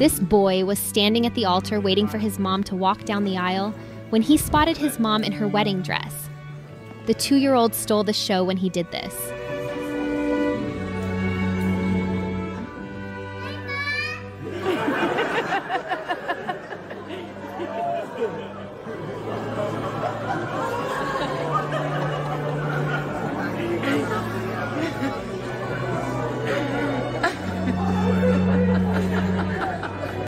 This boy was standing at the altar waiting for his mom to walk down the aisle when he spotted his mom in her wedding dress. The two year old stole the show when he did this.